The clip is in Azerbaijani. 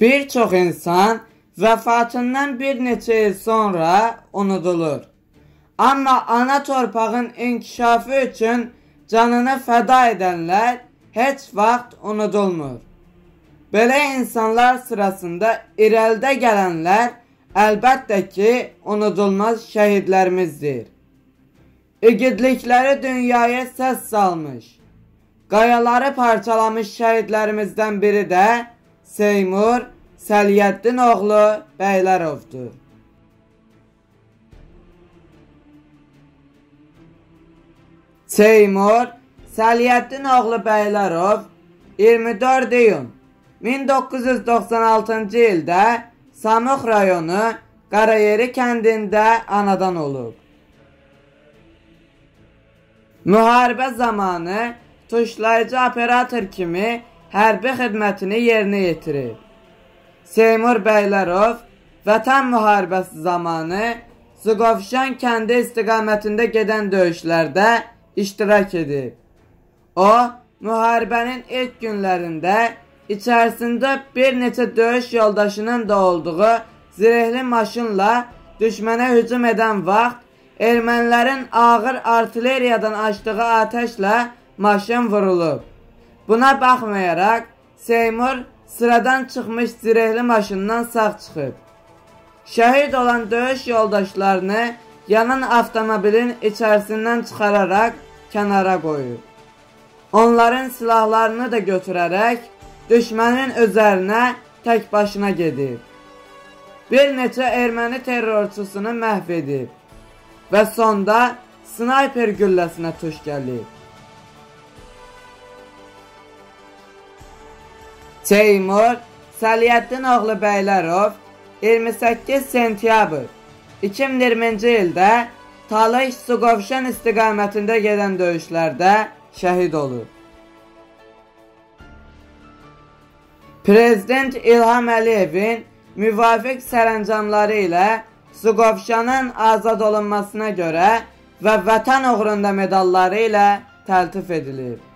Bir çox insan vəfatından bir neçə il sonra unudulur. Amma ana torpağın inkişafı üçün canını fəda edənlər heç vaxt unudulmur. Belə insanlar sırasında irəlidə gələnlər əlbəttə ki, unudulmaz şəhidlərimizdir. İgidlikləri dünyaya səs salmış, qayaları parçalamış şəhidlərimizdən biri də Seymur Səliyyəddin oğlu Bəylərovdur. Seymur Səliyyəddin oğlu Bəylərov 24 iyun 1996-cı ildə Samux rayonu Qarayeri kəndində anadan olub. Müharibə zamanı tuşlayıcı operator kimi hərbi xidmətini yerinə yetirib. Seymur Bəylərov Vətən müharibəsi zamanı Suqovşan kəndi istiqamətində gedən döyüşlərdə iştirak edib. O, müharibənin ilk günlərində içərisində bir neçə döyüş yoldaşının da olduğu zirehli maşınla düşmənə hücum edən vaxt ermənilərin ağır artilleriyadan açdığı atəşlə maşın vurulub. Buna baxmayaraq Seymur sıradan çıxmış zirehli maşından sağ çıxıb. Şəhid olan döyüş yoldaşlarını yanan avtomobilin içərisindən çıxararaq kənara qoyub. Onların silahlarını da götürərək düşmənin özərinə tək başına gedib. Bir neçə erməni terrorçusunu məhv edib və sonda snayper gülləsinə tuş gəlib. Teymur Səliyyəddin oğlu Bəylərov 28 sentyabr 2020-ci ildə Talış Suqovşan istiqamətində gedən döyüşlərdə şəhid olub. Prezident İlham Əliyevin müvafiq sərəncamları ilə Suqovşanın azad olunmasına görə və vətən uğrunda medalları ilə təltif edilib.